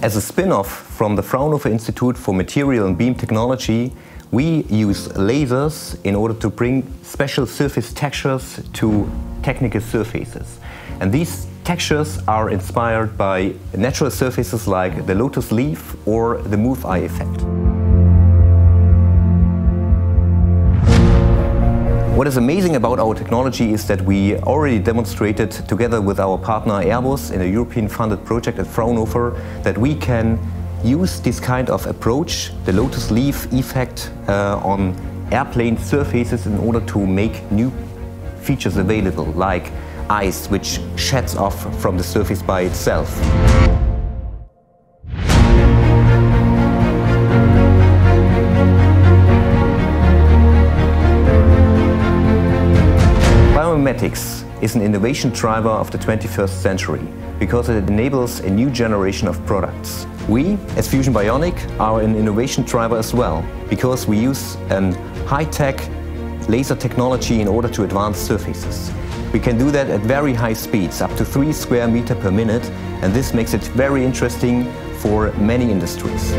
As a spin-off from the Fraunhofer Institute for Material and Beam Technology, we use lasers in order to bring special surface textures to technical surfaces. And these textures are inspired by natural surfaces like the lotus leaf or the moth eye effect. What is amazing about our technology is that we already demonstrated together with our partner Airbus in a European funded project at Fraunhofer that we can use this kind of approach, the lotus leaf effect uh, on airplane surfaces in order to make new features available like ice which sheds off from the surface by itself. Biomimetics is an innovation driver of the 21st century because it enables a new generation of products. We, as Fusion Bionic, are an innovation driver as well because we use a high-tech laser technology in order to advance surfaces. We can do that at very high speeds, up to 3 square meter per minute, and this makes it very interesting for many industries.